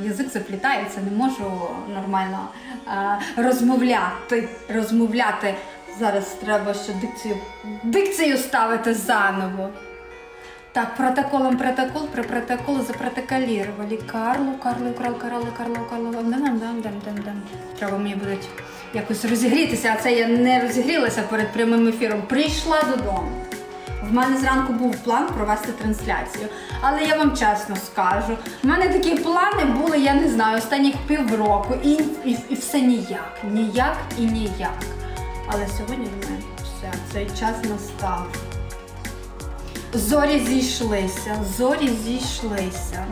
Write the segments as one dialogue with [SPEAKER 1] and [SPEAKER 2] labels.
[SPEAKER 1] Язик заплітається, не можу нормально е, розмовляти. розмовляти. Зараз треба ще дикцію, дикцію ставити заново. Так, протоколом протокол, про протокол запротоколировали. Карло, Карло, Карло, Карло, Карло, Карло, дам, дам, дам, дам, дам, дам. Треба мені будуть якось розігрітися, а це я не розігрілася перед прямим ефіром. Прийшла додому. В мене зранку був план провести трансляцію, але я вам чесно скажу, в мене такі плани були, я не знаю, останніх півроку, і, і, і все ніяк, ніяк і ніяк. Але сьогодні в мене все, цей час настав. Зорі зійшлися, зорі зійшлися.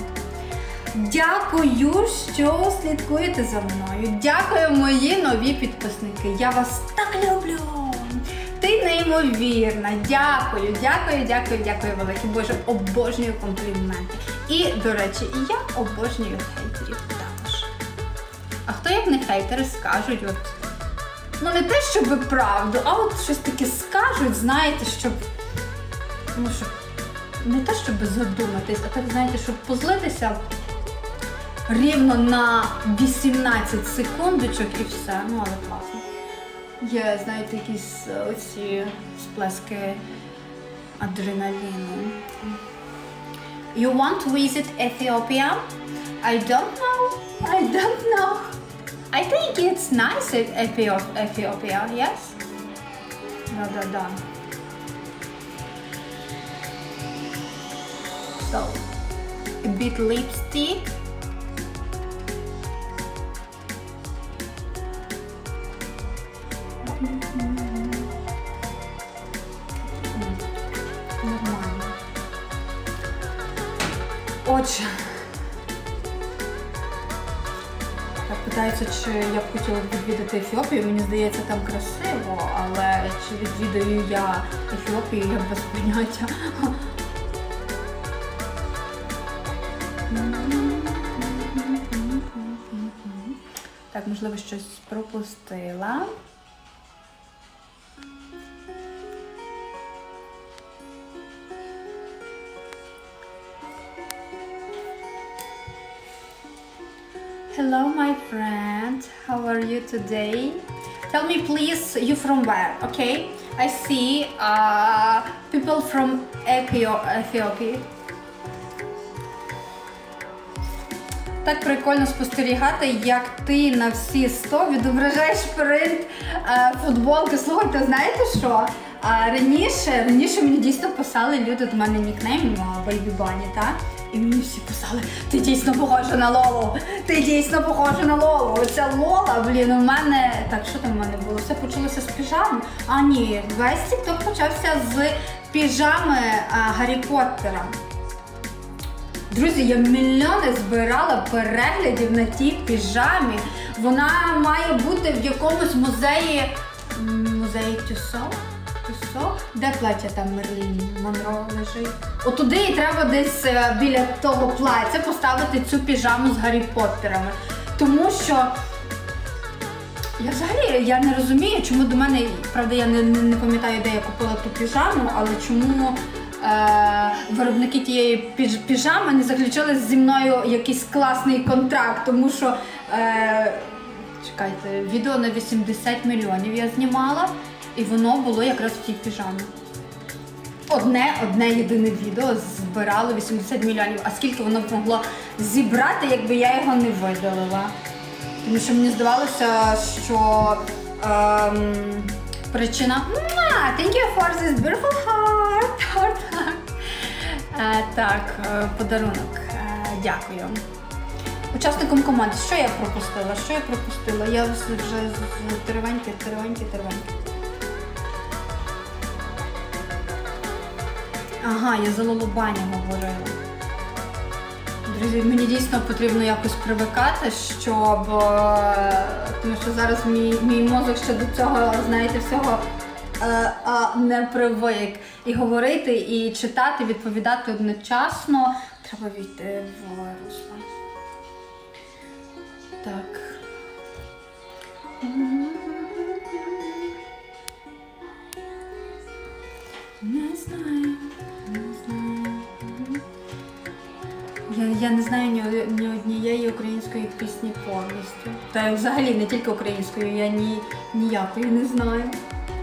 [SPEAKER 1] Дякую, що слідкуєте за мною. Дякую, мої нові підписники. Я вас так люблю. Неймовірна. Дякую, дякую, дякую, дякую, велике Боже. Обожнюю компліменти. І, до речі, я обожнюю хейтерів також. А хто як не хейтери скажуть, от, ну не те, щоб правду, а от щось таке скажуть, знаєте, щоб. Ну, щоб не те, щоб задуматись, а так, знаєте, щоб позлитися рівно на 18 секундочок і все. Ну, але класно. Я знаю такі ці сплески э, адреналіну. You want to visit Ethiopia? I don't know. I don't know. I think it's nice in Ethiopia, yes? Да, да, да. So, a bit lipstick. Отже. Так, питаються, чи я б хотіла відвідати Ефіопію. Мені здається, там красиво, але чи відвідаю я Ефіопію, я без поняття. Так, можливо, щось пропустила. Hello, my friend. How are you today? Tell me, please, you from where? Okay, I see uh, people from Ethiopia. Так прикольно спостерігати, як ти на всі 100 відображаєш принт е, футболки. Слухайте, знаєте що? А, раніше, раніше мені дійсно писали люди до мене нікнейм Bunny, так? І мені всі писали, ти дійсно похожа на Лолу, ти дійсно похожа на Лолу. Оця Лола, блін, у мене. Так, що там в мене було? Все почалося з піжами. А ні, весь тікток почався з піжами а, Гаррі Поттера. Друзі, я мільйони збирала переглядів на тій піжамі. Вона має бути в якомусь музеї. Музеї Тюсо? Тюсо? Де плаття там Мерлін Монро лежить? Отуди і треба десь е, біля того плаття поставити цю піжаму з Гаррі Поттерами. Тому що я взагалі я не розумію, чому до мене, правда, я не, не пам'ятаю, де я купила ту піжаму, але чому е, виробники тієї піж, піжами не заключили зі мною якийсь класний контракт, тому що. Е, Чекайте, відео на 80 мільйонів я знімала, і воно було якраз в тій піжамі. Одне, одне єдине відео збирало 80 мільйонів. А скільки воно б могло зібрати, якби я його не видалила? Тому що мені здавалося, що ем, причина «Муа, Thank you for this beautiful heart. heart, heart». Е, так, е, подарунок. Е, дякую. Учасником команди, що я пропустила? Що я пропустила? Я вже з теревеньки, теревеньки, теревеньки. Ага, я за Лолобані говорила. Друзі, мені дійсно потрібно якось привикати, щоб. е, Тому що зараз мій, мій мозок ще до цього, знаєте, всього е, не привик. І говорити, і читати, відповідати одночасно. Треба війти в русло. Так. Не знаю. Я, я не знаю ні, ні однієї української пісні повністю. Та взагалі не тільки українською, я ні, ніякої не знаю.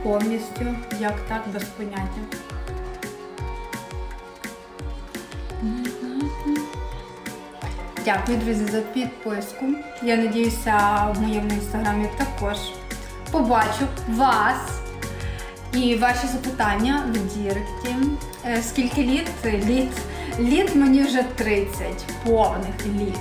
[SPEAKER 1] Повністю. Як так, без поняття. Дякую, друзі, за підписку. Я надіюся, в моєму інстаграмі також побачу вас і ваші запитання в Діректі. Е, Скільки літ? Літ, літ мені вже 30, повних літ.